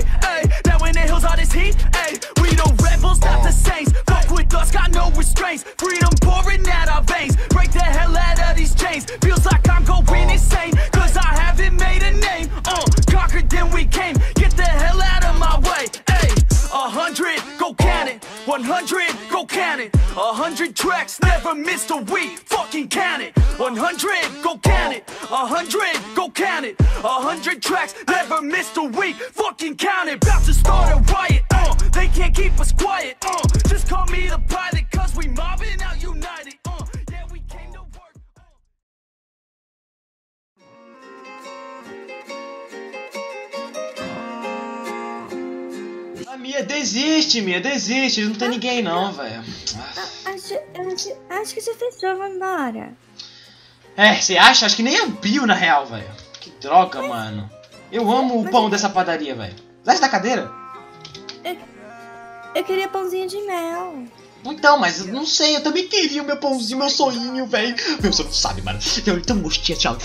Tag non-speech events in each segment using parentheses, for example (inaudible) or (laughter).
Q203, ayy. Now in the hills all this heat, ayy. We the rebels, not the saints. Fuck with us, got no restraints. Freedom pouring out our veins. Break the hell out of these chains. Feels like I'm going insane. Cause I haven't made a name. Uh, conquered, then we came. Get the hell out of my way, ayy. A hundred, go count it. One hundred, go count it. A hundred tracks, never missed a week. Fucking count it. One hundred, go count it. A hundred, go count it. A hundred tracks, never missed a week. Fucking count it. About to start a riot. Uh, they can't keep us quiet. Uh, just call me the pilot, cause we mobbing out united. Uh, yeah, we came to work. Uh. A Mia, desiste, Mia, desiste. Não tem ninguém não, velho. Ah. Acho, eu acho, acho que já fechou, vou embora. É, você acha? Acho que nem abriu na real, velho. Que droga, mano. Eu amo o pão dessa padaria, velho. Desce da cadeira. Eu queria pãozinho de mel. Então, mas eu não sei, eu também queria o meu pãozinho, meu sonhinho, velho. Meu, você não sabe, mano. Tem tão gostinho assim, ó.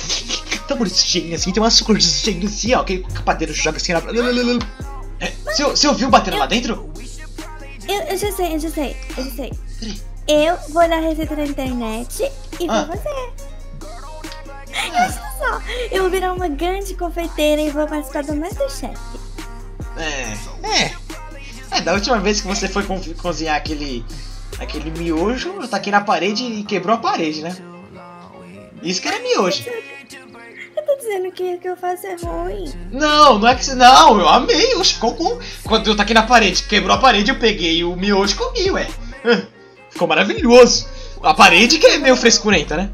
Tão bonitinho assim, tem um açúcarzinho assim, ó. Que o padeiro joga assim. É, você, você ouviu batendo lá dentro? Eu, eu já sei, eu já sei, eu já sei. Eu vou a receita na internet e Ah. vou fazer. Olha só, eu vou virar uma grande confeiteira e vou participar do Masterchef. É, é. É, da última vez que você foi co- cozinhar aquele. aquele miojo, eu taquei na parede e quebrou a parede, né? Isso que era miojo. Eu tô dizendo que o que eu faço é ruim. Não, não é que. Não, eu amei. Oxe, Ficou com. Quando eu taquei na parede, quebrou a parede, eu peguei o miojo e comi, ué. (laughs) Ficou maravilhoso. A parede que é meio frescurenta, né?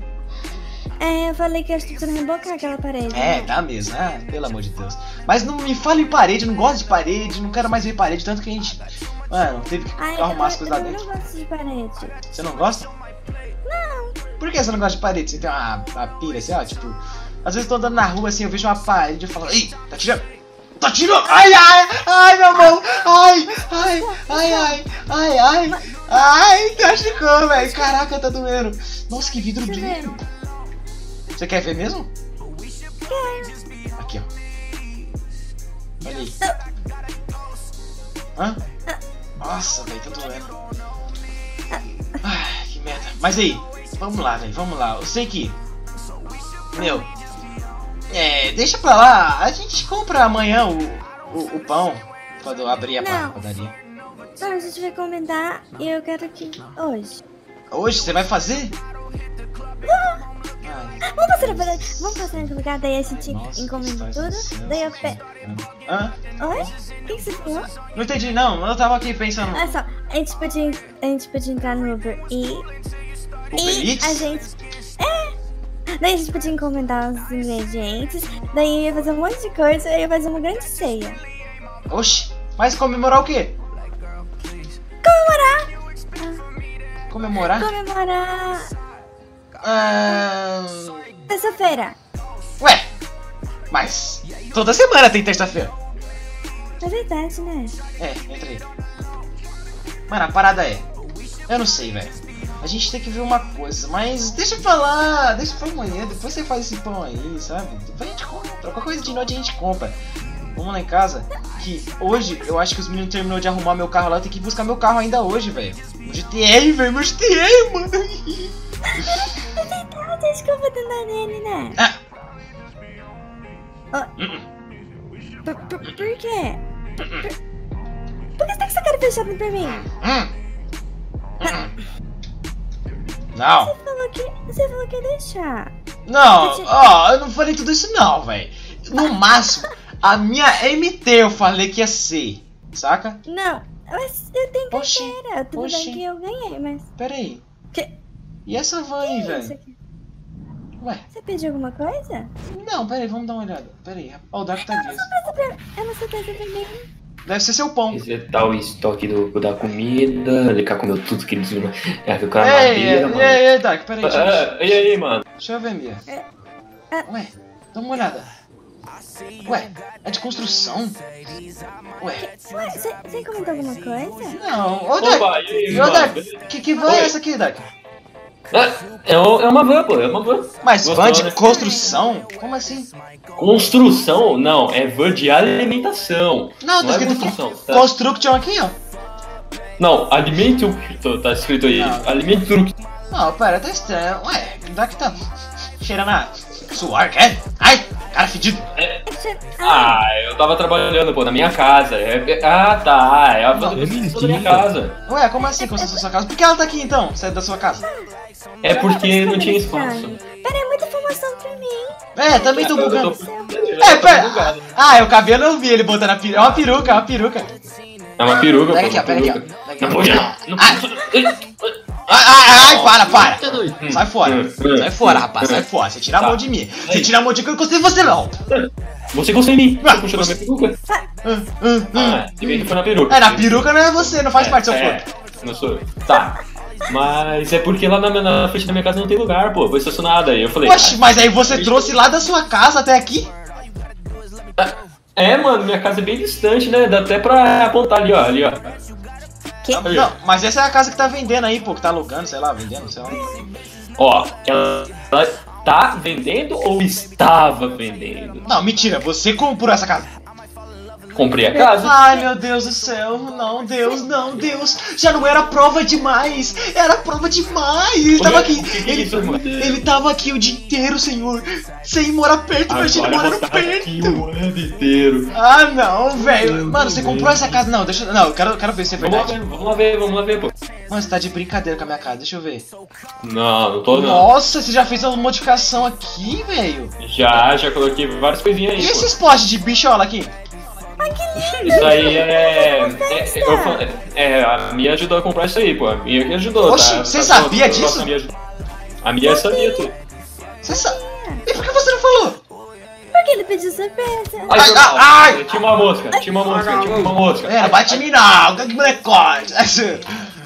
É, eu falei que acho que precisa rebocar aquela parede. É, né? tá mesmo. Ah, pelo amor de Deus. Mas não me fale em parede, eu não gosto de parede, não quero mais ver parede, tanto que a gente. Mano, teve que Ai, eu, arrumar as eu, coisas lá eu dentro. não gosto de parede. Você não gosta? Não. Por que você não gosta de parede? Você tem uma, uma pira assim, ó, tipo. Às vezes eu tô andando na rua assim, eu vejo uma parede e eu falo, ei, tá tirando! Tá tirando! Ai, ai, ai, meu mão! Ai, ai, ai, ai, ai, ai, ai, machucou, velho! Caraca, tá doendo! Nossa, que vidro eu duro! Você quer ver mesmo? Aqui, ó. Olha aí. Hã? Nossa, velho, tá doendo. Ai, que merda. Mas aí, vamos lá, velho, vamos lá. Eu sei que. Meu. É, deixa pra lá. A gente compra amanhã o, o, o pão. Quando abrir a Não. padaria. Não, a gente vai comentar e eu quero que. Hoje. Hoje você vai fazer? Ai, Vamos passar parede. Vamos passar em lugar, daí a gente nossa, encomenda tudo. Daí eu pego. Hã? Oi? O que, que você falou? Não entendi, não. Eu tava aqui pensando. Olha só, a gente podia, a gente podia entrar no Uber e. Uber e Eats? a gente. É! Daí a gente podia encomendar os ingredientes, daí ia fazer um monte de coisa e ia fazer uma grande ceia. Oxi, mas comemorar o quê? Comemorar! Comemorar? Comemorar. Ah, Terça-feira! Ué, mas toda semana tem terça-feira. É verdade, né? É, entra aí. Mano, a parada é. Eu não sei, velho. A gente tem que ver uma coisa, mas deixa pra lá, deixa pra amanhã, depois você faz esse pão aí, sabe? Depois a gente compra. Qualquer coisa de noite a gente compra. Vamos lá em casa, que hoje eu acho que os meninos terminou de arrumar meu carro lá, eu tenho que buscar meu carro ainda hoje, velho. Meu GTR, velho, meu GTR, mano. (laughs) É eu vou tentar nele, né? Ah. Ó, por, por, por quê? Por, por, por que você tá com essa cara fechada pra mim? Não. Você falou que. Você falou que ia deixar. Não, ó, eu não falei tudo isso não, velho. No máximo, a minha MT eu falei que ia ser, saca? Não, mas eu tenho Oxi, carteira. Tudo oxi. bem que eu ganhei, mas. Pera aí. Que- E essa van aí, Isso velho? Ué, Você pediu alguma coisa? não, peraí, vamos dar uma olhada. Peraí, ó, o Dark tá ali. Eu não sei se você também. Deve ser seu pão. Resetar o estoque do, da comida. Ele cá comeu tudo que ele desviou. É, ficou a Ei, madeira, ei, mano. ei, ei, Dark, peraí, deixa, eu- Ah, e aí, mano? deixa eu ver, Mia. é. Ué, dá uma olhada. Ué, é de construção? Ué, Ué, você, comentou alguma coisa? não. Ô, Dark, Opa, e aí, ô? Dark, que, que van é essa aqui, Dark? É, um- é uma van, pô, é uma van. Mas Gostou, van de né? construção? Como assim? Construção? Não, é van de alimentação. Não, tá é escrito construção. tá? Construction aqui, ó. Não, alimento. Tá escrito aí. Não. Alimento. Não, pera, tá estranho. Ué, o Dark tá cheirando a suor, quer? Ai, cara fedido. Ah, eu tava trabalhando, pô, na minha casa. É- é- ah, tá. É a da minha casa. Ué, como assim construção da sua casa? Por que ela tá aqui então, saindo da sua casa? É porque não tinha espaço. Pera, é muita informação pra mim. É, também tô bugando. tô- É, pera. Ah, é o cabelo eu vi ele botando a peruca. É uma peruca, é uma peruca. É uma peruca, Pega pô, aqui, ó, uma pega aqui, ó. peruca. Pega aqui, ó. Não pode não. Não Ai, ai, ai, para, para. Sai fora. Hum, hum. Sai fora, rapaz, sai fora. Você tira a Tá. mão de mim. Você tira a mão de mim que eu não gostei de você, não. Você gostou em mim? Ah, Você puxou na minha peruca? Hum, hum, hum. Ah, foi na peruca. É, na peruca não é você, não faz parte do seu é, corpo. Não sou eu. Tá. Mas é porque lá na, minha- na frente da minha casa não tem lugar, pô. Vou estacionar daí. Eu falei. Oxe, mas aí você trouxe lá da sua casa até aqui? É, mano, minha casa é bem distante, né? Dá até pra apontar ali, ó. Ali, ó. Que? Não, mas essa é a casa que tá vendendo aí, pô, que tá alugando, sei lá, vendendo, sei lá. Ó, ela, ela tá vendendo ou estava vendendo? Não, mentira, você comprou essa casa. Comprei a casa. Ai, meu Deus do céu, não, Deus, não, Deus. Já não era prova demais, era prova demais. Ele tava aqui, que é ele, ele tava aqui o dia inteiro, senhor. Sem morar perto, imagina morando perto. o ano inteiro. Ah, não, velho. Mano, você comprou essa casa? Não, deixa eu. Não, eu quero, eu quero ver se é Vamos lá verdade. ver, vamos lá ver, vamos lá ver, pô. Mano, você tá de brincadeira com a minha casa, deixa eu ver. Não, não tô não. Nossa, você já fez uma modificação aqui, velho? Já, já coloquei várias coisinhas aí. E pô. esses postes de bichola aqui? Isso aí é. é, eu é, a Mia ajudou a comprar isso aí, pô. A Mia que ajudou. Oxi, tá? você Tá sabia disso? A Mia, a Mia sabia tudo. Você sabe. E por que você não falou? Porque ele pediu surpresa. Ai, Ai, mal. ai! Tinha uma mosca, tinha uma mosca, tinha uma mosca. É, bate em mim não, que molecote.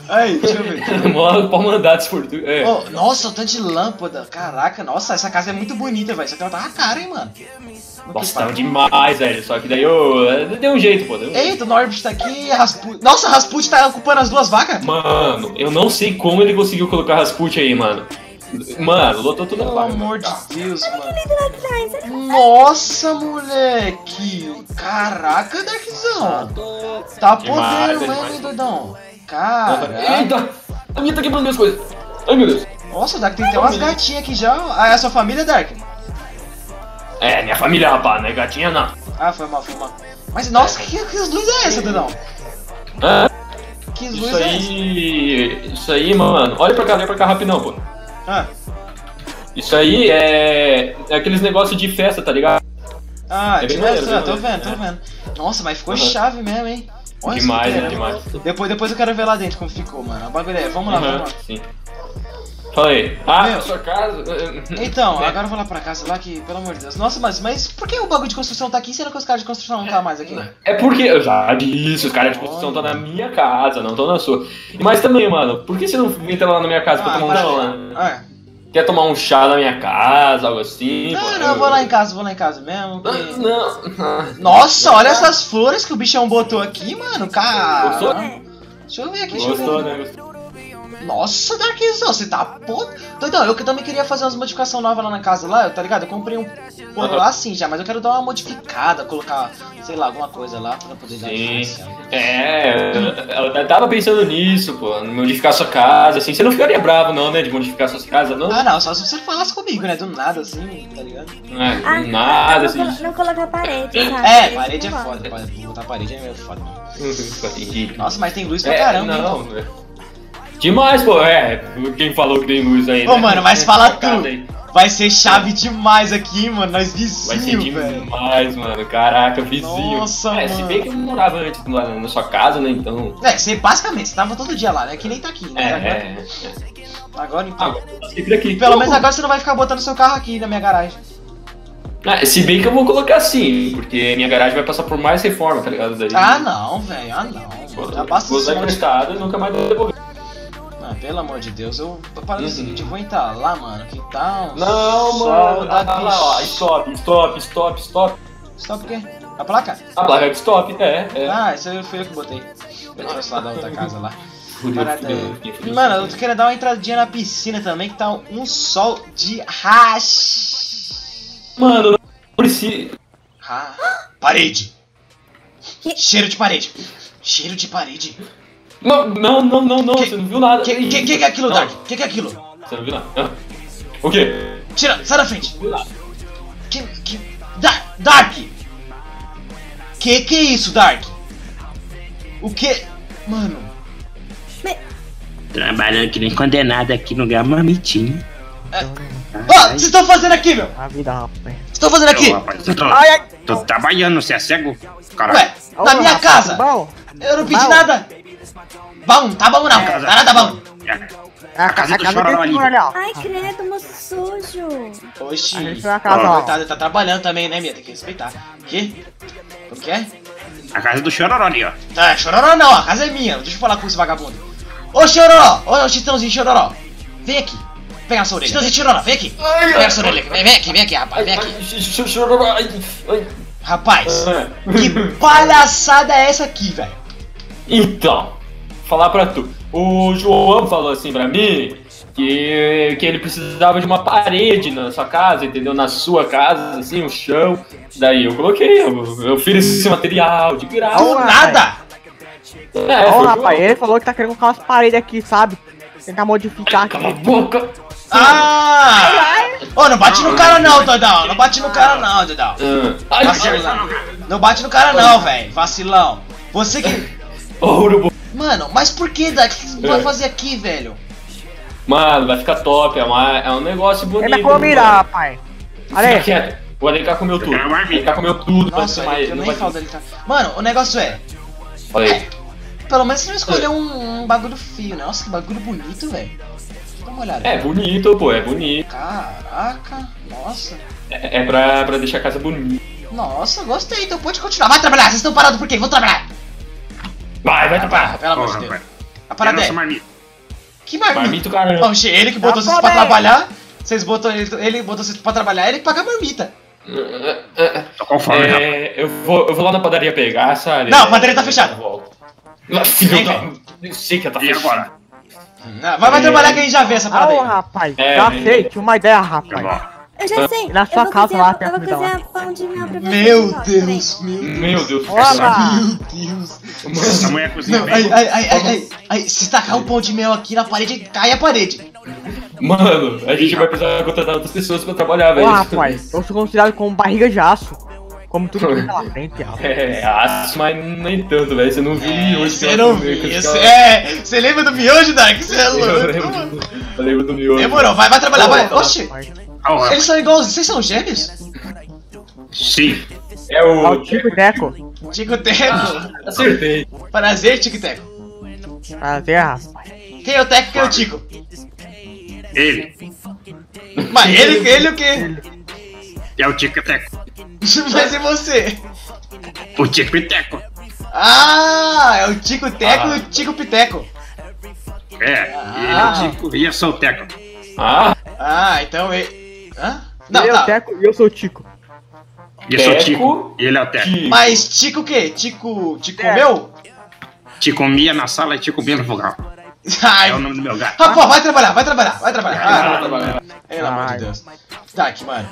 Aí, deixa eu ver. Mano, Pode mandar desfortuna. É. Oh, nossa, o tanto de lâmpada. Caraca, nossa, essa casa é muito bonita, velho. Só que ela tava cara, hein, mano. Nossa, demais, velho. Só que daí eu. Deu um jeito, pô. Deu um. Eita, o Norbit tá aqui, Rasputin. Nossa, Rasputin tá ocupando as duas vacas? Mano, eu não sei como ele conseguiu colocar Rasputin aí, mano. Mano, lotou tudo Pelo amor de Deus, mano. Olha. Nossa, moleque! Caraca, Darkzão! Tá podendo hein, doidão? Caraca! Eita! A minha tá quebrando minhas coisas. Ai, meu Deus. Nossa, Dark tem até umas gatinhas aqui já. Ah, é a sua família, Dark? É, minha família, rapaz, não é gatinha, não. Ah, foi mal, foi mal. Mas nossa, que, que luz é essa, doidão? Ah, Que luz isso é essa? aí. Isso aí, mano. Olha pra cá, olha pra cá rapidão, pô. Ah, Isso aí é. É aqueles negócios de festa, tá ligado? ah É bem é, maneiro, tô, vendo, tô vendo. Nossa, mas ficou Uhum. chave mesmo, hein? Olha demais, é é, demais. Depois, depois eu quero ver lá dentro como ficou, mano. A bagulho é, vamos lá, Uhum, vamos lá. sim. Fala aí. Ah, Meu. sua casa. (laughs) Então, É. agora eu vou lá pra casa lá que, pelo amor de Deus. Nossa, mas, mas por que o bagulho de construção tá aqui sendo que os caras de construção não tá mais aqui? É porque, eu já disse, os caras de construção estão na minha casa, não estão na sua. Mas também, mano, por que você não entra lá na minha casa pra Ah, tomar um chá? né? Ah, Quer tomar um chá na minha casa, algo assim? não, pô? não, eu vou lá em casa, vou lá em casa mesmo. Que- Não, não. Nossa, olha essas flores que o bichão botou aqui, mano. Cara. Gostou? Deixa eu ver aqui, deixa eu Gostou, ver. né? Nossa, Darkzão, você tá pô. Doidão, eu que também queria fazer umas modificações novas lá na casa lá, tá ligado? Eu comprei um pô, lá assim já, mas eu quero dar uma modificada, colocar, sei lá, alguma coisa lá pra poder dar Sim. diferenciada. É, eu, eu tava pensando nisso, pô, modificar sua casa, assim. Você não ficaria bravo, não, né, de modificar sua casa, não? Ah, não, só se você falasse comigo, né? Do nada assim, tá ligado? É, Ah, nada, não, assim. colo- não colocar parede, sabe? É, parede é foda, pode- botar parede é meio foda. Entendi. Nossa, mas tem luz pra É, caramba, hein? não, é. Demais, pô, é. Quem falou que tem luz aí? Ô, né? mano, mas fala tu. aí. Vai ser chave demais aqui, mano. Nós Vai ser vizinhos, demais, mano. Caraca, vizinho. Nossa, é, se mano. bem que eu não morava antes lá na sua casa, né? Então. É, você basicamente, você tava todo dia lá, né? Que nem tá aqui, É, né? agora, é. é. agora então. Agora sempre aqui. Pelo menos agora você não vai ficar botando seu carro aqui na minha garagem. Ah, se bem que eu vou colocar assim, porque minha garagem vai passar por mais reforma, tá ligado? Daí, Ah, não, velho. Ah, não. Já basta vou usar emprestado e nunca mais devolver. Pelo amor de Deus, eu vou parar Uhum. o seguinte, eu vou entrar lá, mano, que tá um Não, mano. da Ah, lá, ó. Stop, stop, stop, stop. Stop o quê? A placa? A placa de stop, é. é. Ah, isso aí fui eu que botei. Eu trouxe lá da outra casa lá. Fudeu, Parada. Mano, eu tô querendo dar uma entradinha na piscina também, que tá um sol de racha. Mano, não precisa. Ah, parede. Que- Cheiro de parede. Cheiro de parede. Não, não, não, não, não, Que- você não viu nada. Que, que, que que é aquilo, Não, Dark? Que que é aquilo? Você não viu nada. Ah. O quê? Tira, sai da frente. Não viu nada. Que, que... Dark! Dark! Que que é isso, Dark? O que... Mano... Trabalhando que nem condenado aqui no Gramamitinho. Ó, o que vocês estão fazendo aqui, meu? O A vida, rapaz. que vocês estão fazendo aqui? rapaz, eu tô, Ai, ai. tô trabalhando, você é cego? Caralho. Ué, Ô, na minha rapaz, casa! Bom, Eu não pedi Bom. nada! Bom, tá bom não, tá nada bom! a, casa a do casa Chororó dele, ali. ó. Ai, credo, moço sujo. Oxi, A gente na casa, ó. coitado, ele tá trabalhando também, né, minha? Tem que respeitar. Que? O que é? A casa do Chororó ali, ó. Tá, chororó não, a casa é minha, deixa eu falar com esse vagabundo. Ô chororó, ô chitãozinho chororó, vem aqui, pega essa orelha. Chitãozinho chororó, vem aqui, pega essa orelha, vem, vem aqui, vem aqui, rapaz, vem aqui. Ai. Rapaz, Ah. que palhaçada é essa aqui, velho? Então, falar pra tu. O João falou assim pra mim que, que ele precisava de uma parede na sua casa, entendeu? Na sua casa, assim, um chão. Daí eu coloquei, eu, eu ofereci esse material de graça. Do Ô, nada! É, o rapaz, João. ele falou que tá querendo colocar umas paredes aqui, sabe? Tentar modificar Cala a aqui. boca! Ah! Ô, não bate no cara não, Dodão, não bate no cara não, Dodão. Ah, Vacilão. Não bate no cara não, velho, vacilão. Você que... ô, urubu. Mano, mas por que, Dark? O que você vai fazer aqui, velho? Mano, vai ficar top, é, uma, é um negócio bonito. Ele é comida, mano. rapaz. Fica Olha aí. quieto. O ADK comeu tudo. O ADK comeu tudo. vai Nossa, ser mais- eu não nem vai- falo dele, tá? Mano, o negócio é... Olha aí. Pelo menos você não escolheu um, um bagulho feio, né? Nossa, que bagulho bonito, velho. Dá uma olhada. É bonito, pô, é bonito. Caraca, nossa. É, é pra, pra deixar a casa bonita. Nossa, gostei, então pode continuar. Vai trabalhar, vocês estão parados por quê? Vou trabalhar. Vai, vai Ah, trabalhar. pelo amor de Deus. rapaz. A E parada é... marmita? Que marmita? Marmito caramba. Oxe, ele que botou Tá vocês pra né? trabalhar. Vocês botou ele, ele botou vocês pra trabalhar, ele que paga a marmita. Tô com fome, rapaz. É, eu, vou, eu vou lá na padaria pegar, sabe? Não, a padaria tá fechada. Eu. Ah, Filho da... Eu sei que ela tá E fechada. agora? Não, vai, vai É. trabalhar que a gente já vê essa parada Ah, ô, aí. rapaz. É, Já sei, tinha uma ideia, Tá rapaz. Eu já sei. Na sua casa lá, eu vou cozinhar pão de mel pra você. Meu Deus, meu Meu Deus. Meu Deus. Essa mulher cozinha Não, bem. ai, ai, ai, ai, ai, ai, se tacar um pão de mel aqui na parede, cai a parede. Mano, a gente vai precisar contratar outras pessoas pra trabalhar, velho. rapaz, eu sou considerado como barriga de aço. Como tudo que tá lá frente, rapaz. (laughs) É, aço, mas nem tanto, velho. Você não viu É, hoje. Você não viu, cê- é, você lembra do miojo, Dark? Você é louco, lembro, mano. do- eu lembro do miojo. Demorou, vai, vai trabalhar, vai. Oxi, Rapaz. Ah, eles são iguais, vocês são gêmeos? Sim. É o. o Tico e Teco. Tico Teco. Acertei. Prazer, Tico Teco. Prazer, rapaz. Quem é o Teco, quem é o Tico? Ele. Mas ele, ele o quê? É o Tico e Teco. (laughs) Mas e você? O Tico e Teco. Ah, é o Tico Teco Ah. e o Tico Piteco. É, ele é o Tico e eu sou o Teco. Ah, Ah, então ele... Hã? Não, ele é o tá. Teco e eu sou o Tico. E eu sou o Tico e ele é o Teco. que. Mas Tico o quê? Tico... Tico É. meu? Te comia na sala e te comia no fogão. Ai, É o nome do meu gato. rapaz, vai trabalhar, vai trabalhar, vai trabalhar. Ah, Ah, tá bom. pelo amor de. Deus. Dark, mano.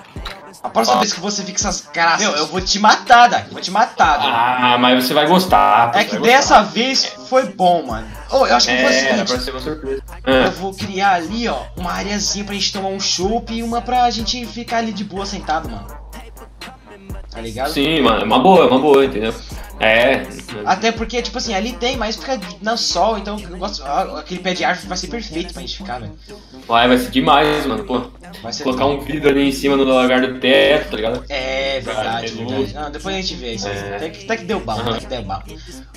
A próxima vez que você fica essas caras... Meu, eu vou te matar, Dark. Vou te matar, Dark. Ah, mas você vai gostar. É que dessa gostar. vez foi bom, mano. Oh, eu acho que vou fazer o É, seguinte. pra ser uma surpresa. Eu vou criar ali, ó, uma areazinha pra gente tomar um chopp e uma pra gente ficar ali de boa sentado, mano. Tá ligado? sim, mano, é uma boa, é uma boa, entendeu? É. Até porque, tipo assim, ali tem, mas fica no sol, então eu gosto. ah, Aquele pé de árvore vai ser perfeito pra gente ficar, velho. Vai, vai ser demais, mano, pô. Vai ser Colocar um vidro ali em cima no lugar do teto, tá ligado? É verdade, verdade. luz. Não, depois a gente vê isso. É. Até que, até que deu bala, até que deu bala.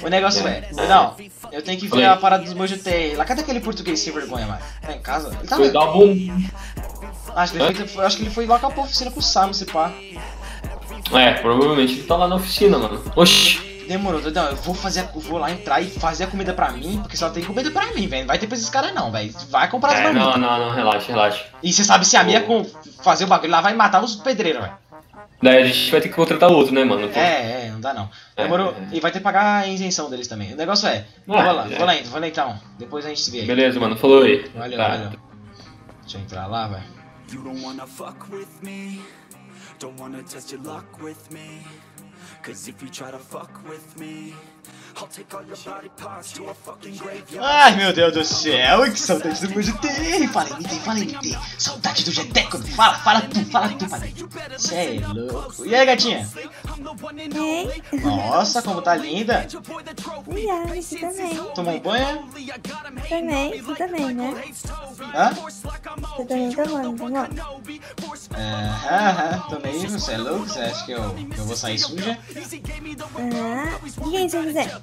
O negócio é, não, eu tenho que ver a parada dos meus GTR. Lá, cadê aquele português sem vergonha, mano? Tá em casa? Ele tá Foi dar bom. acho, que ele foi, acho que ele foi lá com a oficina com o Sam, se pá. É, provavelmente ele tá lá na oficina, mano. Oxi. Demorou, Dodão. Eu vou fazer, eu vou lá entrar e fazer a comida pra mim, porque só tem comida pra mim, velho. Não vai ter pra esses caras não, velho. Vai comprar as É, não, marmitas. não, não, relaxa, relaxa. E você sabe se a minha com fazer o bagulho lá vai matar os pedreiros, velho. Daí a gente vai ter que contratar outro, né, mano? É, é, não dá não. É, Demorou. é. E vai ter que pagar a isenção deles também. O negócio é, vou Ah, lá, é. vou lá, vou lá então. Depois a gente se vê aí. Beleza, mano. Falou aí. Valeu, Tá. valeu. Deixa eu entrar lá, velho. Don't wanna test your luck with me. Cause if you try to fuck with me, Ai, meu Deus do céu, que saudade do meu GT. Fala, MT, fala, MT. Saudade do GT. quando- Fala, fala tu, fala tu, padre. Cê é louco. E aí, gatinha? Ei, Nossa, como tá linda. obrigada, você também. Tomou um banho? Também, você também, né? Hã? Você também tomou, tomou? É, aham, tomei. Você é louco? Você acha que eu, que eu vou sair suja? Ah, o que você quiser?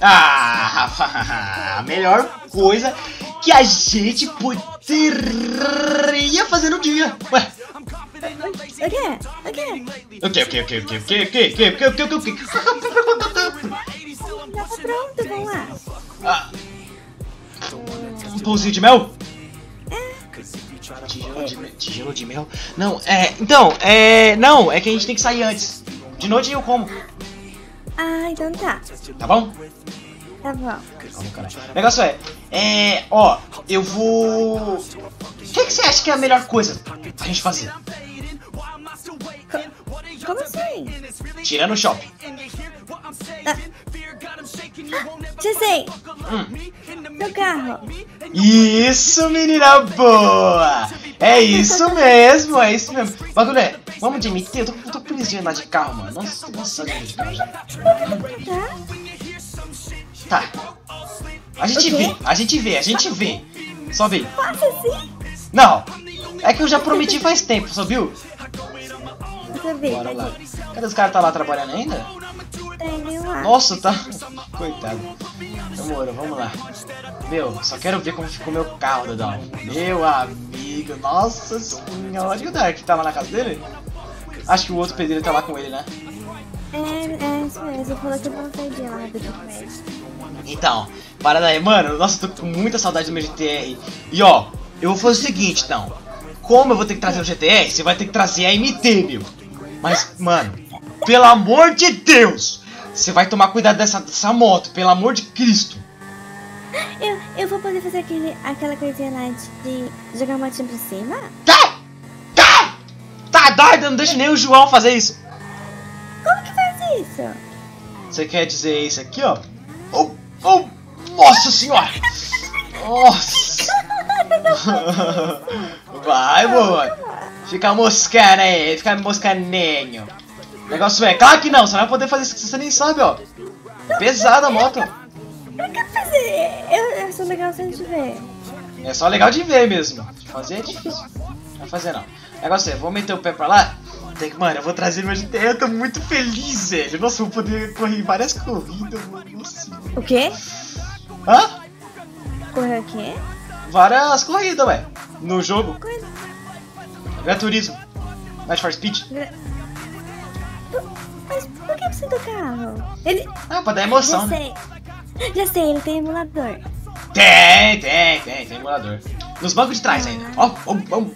Ah, a melhor coisa que a gente poderia fazer no dia. Ué, O quê? O quê? o que, o que, o que, o que, o que, o que, o que, o que, o tá pronto, vamos lá. Ah, um pãozinho de mel? Tijolo de, me- tijolo de mel? Não, é. Então, é. Não, é que a gente tem que sair antes. De noite eu como, Ah, então tá. tá bom? Tá bom. O negócio é. É. Ó, eu vou. O que, que você acha que é a melhor coisa pra gente fazer? Como assim? Tirando o shopping. Já sei. Hum. Meu carro. Isso, menina boa! É isso mesmo, é isso mesmo. Bagulho é, vamos MT, eu tô, eu tô feliz de andar de carro, mano. Nossa, cansado de carro já. Tá? A gente vê, a gente vê, a gente vê. Faça assim. Não, é que eu já prometi faz tempo, ver. Bora lá. Cadê os caras tá lá trabalhando ainda? Lá. Nossa, tá. Coitado. Demorou, vamos lá. Meu, só quero ver como ficou meu carro, Dodão. Meu amigo, nossa senhora. E o Dark tá lá na casa dele? Acho que o outro pedreiro tá lá com ele, né? É, é isso mesmo. Falou que não sai de lá do. Então, parada aí, mano. Nossa, eu tô com muita saudade do meu GTR. E ó, eu vou fazer o seguinte, então. Como eu vou ter que trazer o GTR, você vai ter que trazer a MT, meu. Mas, mano, pelo amor de Deus, você vai tomar cuidado dessa, dessa moto, pelo amor de Cristo. Eu, eu vou poder fazer aquele, aquela coisinha lá de, de jogar uma motinha pra cima? Tá! Doido? Não deixa nem o João fazer isso. Como que faz isso? Você quer dizer isso aqui, ó? Oh, oh, nossa senhora! Nossa! (laughs) Vai, boa! Fica moscando aí, fica moscaninho. O negócio é, claro que não, você não vai poder fazer isso que você nem sabe, ó. Pesada a moto. Eu quero fazer. Eu, eu sou legal te ver. É só legal de ver mesmo. De fazer é difícil. Não vai fazer não. Negócio é, vou meter o pé pra lá. Tem que, mano, eu vou trazer meu GT. Eu tô muito feliz, velho. Nossa, vou poder correr várias corridas, mano. Nossa. O quê? Hã? Correr o quê? Várias corridas, ué. No jogo. Coisa. Gran Turismo. Night for Speed. Mas por que você do carro? Ele. Ah, pra dar emoção, Já né? sei. Já sei, ele tem emulador. Tem, tem, tem, tem emulador. Nos bancos de trás ainda. Ó, vamos, (gasps) vamos.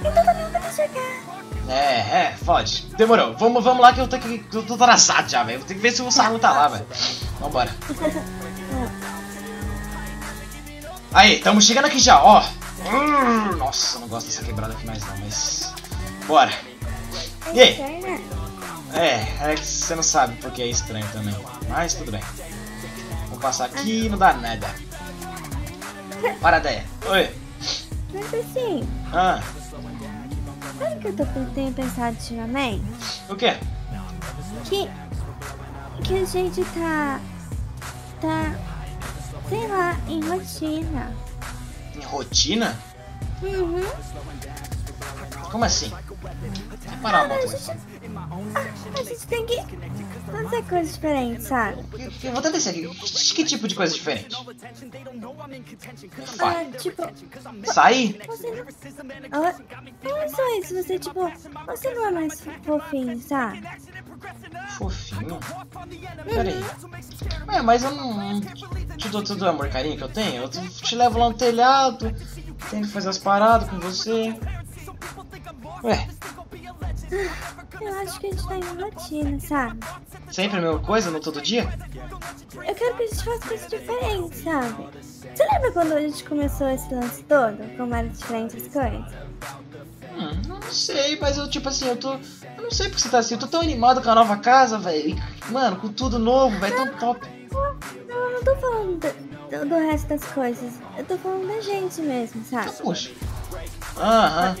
Então também vou poder jogar. É, é, fode. Demorou. Vamos, vamos lá que eu tô, que, eu tô atrasado já, velho. Tem que ver se o Samu tá lá, velho. Vambora. Aí, tamo chegando aqui já, ó. Hum, nossa, eu não gosto dessa quebrada aqui mais não, mas... Bora. E aí? É, é que você não sabe porque é estranho também. Mas tudo bem. Vou passar aqui e não dá nada. Parada aí. Oi. Mas assim, Ah, sabe o que eu tô, tenho pensado ultimamente? o quê? Que. Que a gente tá. Tá. Sei lá, em rotina. Em rotina? Uhum. Como assim? Parar a moto. A gente tem que fazer coisas diferentes, sabe? Eu vou até descer aqui. Que tipo de coisa diferente? Ah, tipo, Sair? você não. Ah, Não é só isso, você, tipo, você não é mais fofinho, sabe? Fofinho? Peraí. Ué, mas eu não te dou todo o amor carinho que eu tenho. Eu te levo lá no telhado, tento fazer as paradas com você. Ué, Eu acho que a gente tá em rotina, sabe? sempre a mesma coisa, no todo dia? Eu quero que a gente faça coisas diferentes, sabe? Você lembra quando a gente começou esse lance todo? Como eram diferentes as coisas? Hum, não sei, mas eu, tipo assim, eu tô. Eu não sei porque você tá assim, eu tô tão animado com a nova casa, velho. Mano, com tudo novo, velho, tão top. Não, eu não tô falando do, do- resto das coisas. Eu tô falando da gente mesmo, sabe? Puxa. Aham.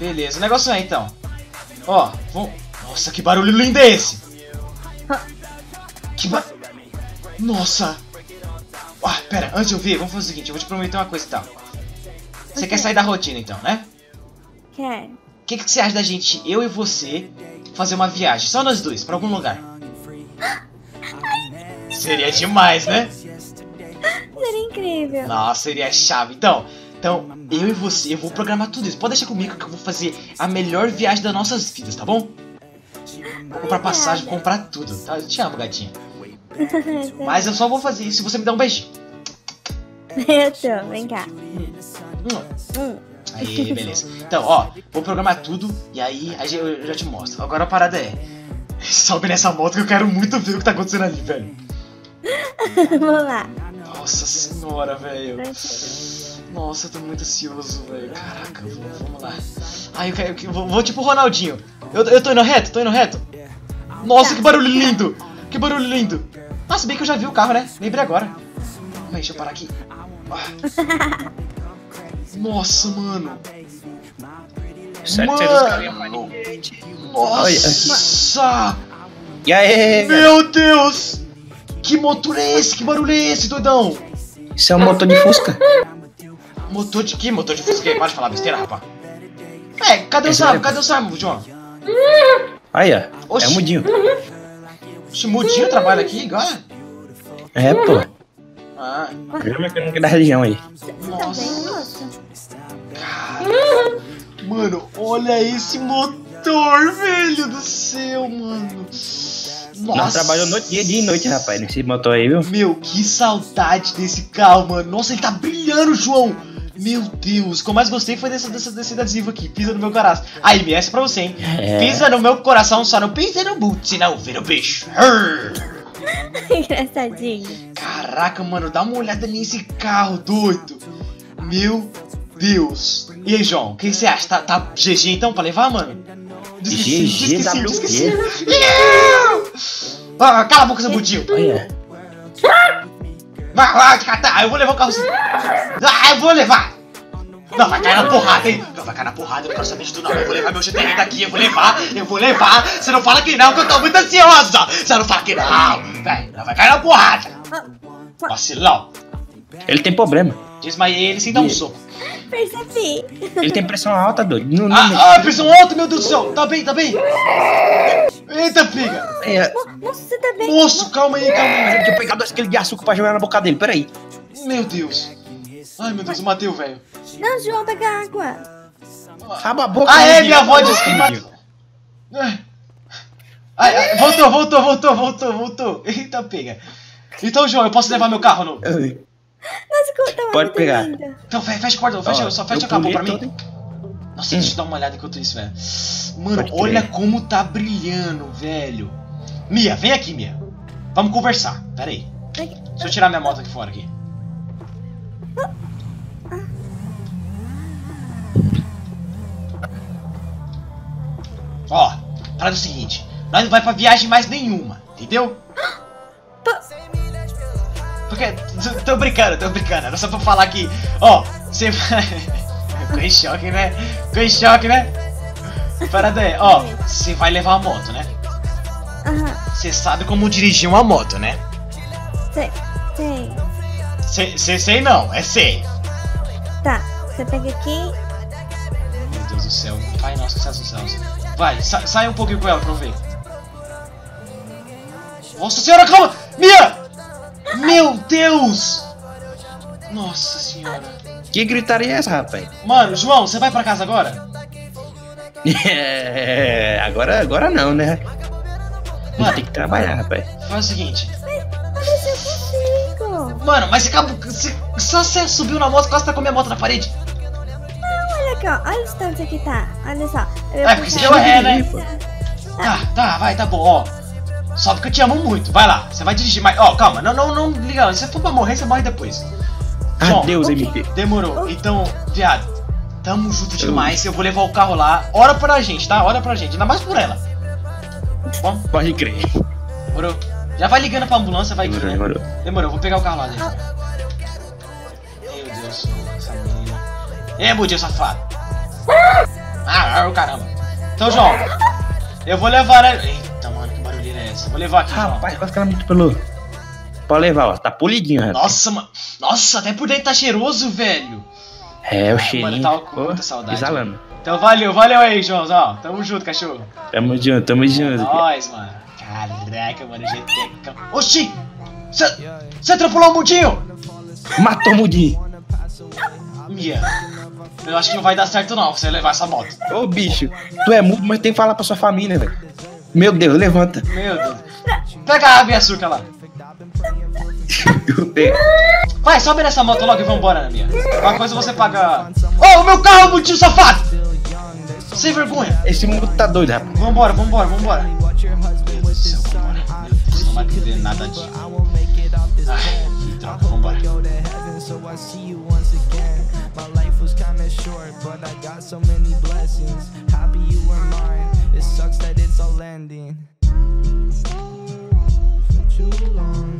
Beleza, o negócio é então. Ó, vamos. Nossa, que barulho lindo é esse! Que ba... Nossa! Ah, pera, antes de eu ver, vamos fazer o seguinte, eu vou te prometer uma coisa então. Você quer sair da rotina então, né? Quero. O que, que você acha da gente, eu e você, fazer uma viagem, só nós dois, pra algum lugar? Seria demais, né? Seria incrível. Nossa, seria chave. Então, então, eu e você, eu vou programar tudo isso. Pode deixar comigo que eu vou fazer a melhor viagem das nossas vidas, tá bom? Vou comprar passagem, vou comprar tudo, tá? Eu te amo, gatinha. (laughs) Mas eu só vou fazer isso se você me der um beijinho. eu tô, vem cá. Hum. Hum. Aí, beleza. Então, ó, vou programar tudo e aí eu já te mostro. Agora a parada é. (laughs) Sobe nessa moto que eu quero muito ver o que tá acontecendo ali, velho. (laughs) Vamos lá. Nossa senhora, velho. Nossa, eu tô muito ansioso, velho. Caraca, vamos, vamos lá. Ai, eu quero. eu vou, vou tipo o Ronaldinho. Eu, eu tô indo reto, tô indo reto. Nossa, que barulho lindo! Que barulho lindo! Nossa, bem que eu já vi o carro, né? Lembrei agora. Calma aí, deixa eu parar aqui. Ah. Nossa, mano. Mano. Nossa! E aí, Meu Deus! Que motor é esse? Que barulho é esse, doidão? isso é um motor de Fusca. (laughs) Motor de que? Motor de fusca? Pode falar besteira, rapaz. É, cadê o Esse Sam? é- Cadê o Sam, João? Aí, ó. É Oxi. mudinho. Esse mudinho trabalha aqui agora? É, pô. Ah, meu canal da religião aí. Você tá bem, moça? mano, olha esse motor, velho do céu, mano. Nossa. Nós trabalhamos noite, dia, dia e noite, rapaz, nesse motor aí, viu? Meu, que saudade desse carro, mano. Nossa, ele tá brilhando, João. Meu Deus, o que eu mais gostei foi dessa, dessa, desse adesivo aqui. Pisa no meu coração. Ah, MS pra você, hein? É. Pisa no meu coração, só não pisa no boot, senão vira o bicho. (laughs) Engraçadinho. Caraca, mano, dá uma olhada nesse carro doido. Meu Deus. E aí, João, o que você acha? Tá, tá GG então pra levar, mano? GG, WG. Yeah! Ah, cala a boca, seu budinho. Olha. Vai, vai, catar, eu vou levar o carro. Ah, eu vou levar. Não, vai cair na porrada, hein? Não, vai cair na porrada, eu não quero saber de tudo, não. Eu vou levar meu GTR daqui, eu vou levar, eu vou levar. Você não fala que não, que eu tô muito ansiosa. Você não fala que não. Véi, não vai cair na porrada. Vacilão. Ele tem problema. Desmaiei ele sem dar um soco. Percebi. Ele tem pressão alta, doido. Não, não, Ah, ah, pressão alta, meu Deus do céu. Tá bem, tá bem. Eita, piga. É, Moço, você tá bem? Moço, calma aí, calma aí. deixa eu pegar dois quilos de açúcar pra jogar na boca dele, peraí. Meu Deus. Ai, meu Deus, eu matei o velho. Não, João, pega água. Acaba a boca. Ah, é, minha avó disse que matou. Ai, ai, voltou, voltou, voltou, voltou, voltou. Eita, pega. Então, João, eu posso levar meu carro no. Pode pegar. linda. Então, fe- fecha a porta, fecha, Ó, só fecha a capô pulei pra mim. todo? Nossa, deixa eu dar uma olhada enquanto isso, velho. Mano, Pode crer. olha como tá brilhando, velho. Mia, vem aqui, Mia. Vamos conversar. Pera aí. Deixa eu tirar minha moto aqui fora aqui. Ó, parada é o seguinte. Nós não vai pra viagem mais nenhuma, entendeu? Porque, tô- tô brincando, tô brincando. Era só pra falar que, ó, você vai... (laughs) Ficou em choque, né? Ficou em choque, né? Parada é, ó, você vai levar a moto, né? Aham, Você sabe como dirigir uma moto, né? sei, sei. Sei, sei, não, é sei. Tá, Você pega aqui. Meu Deus do céu. Pai nosso que céus. Vai, sa sai um pouquinho com ela pra eu ver. Nossa senhora, calma! Mia! Meu Deus! Nossa senhora. Que gritaria é essa, rapaz? Mano, João, você vai pra casa agora? É, agora, agora não, né? Mano, Tem que trabalhar, rapaz. faz o seguinte. Mano, mas você acabou. Você, só você subiu na moto, quase tá com a minha moto na parede. Olha aqui, ó. Olha o distância que tá. Olha só. Eu É, porque você deu ré, né? Tá, tá, vai, tá bom, ó. Só porque eu te amo muito. Vai lá, você vai dirigir, mas. Ó, calma, não, não, não liga. Se você for pra morrer, você morre depois. João, Adeus, ok. MP. Demorou. Então, viado, tamo junto demais. Eu vou levar o carro lá. Ora pra gente, tá? Ora pra gente. Ainda mais por ela. Bom, Pode crer. demorou. Já vai ligando pra ambulância, vai Demorou, que. demorou. Demorou, vou pegar o carro lá, gente. Meu Deus, essa menina. Ei, budinho safado. Ah, ah, caramba. Então, João, eu vou levar ela. Essa? Vou levar aqui. Rapaz, vai ficar muito pelo. Pode levar, ó. Tá polidinho, rapaz. Nossa, mano. Nossa, até por dentro tá cheiroso, velho. É, o Ah, cheirinho. mano, tava com muita saudade. Exalando. Então, valeu, valeu aí, Joãozão. Tamo junto, cachorro. Tamo junto, tamo junto. Nós, mano. Caraca, mano, GT. Oxi! Você atropelou o mudinho! Matou o mudinho. Mia, eu acho que não vai dar certo não você levar essa moto. Ô, bicho, tu é mudo, mas tem que falar pra sua família, velho. Meu Deus, levanta. Meu Deus. Pega a água e açúcar lá. (laughs) Vai, sobe nessa moto logo e vambora, Mia. Uma coisa você paga. Ô, o meu carro, mudinho safado! Sem vergonha. Esse mundo tá doido, rapaz. Vambora, vambora, vambora. Meu Deus do céu, vambora. Meu Deus, não vai perder nada disso. Ai, que droga, vambora. Life short, but I got so many blessings. Happy you were mine. It sucks that it's all ending. For too long.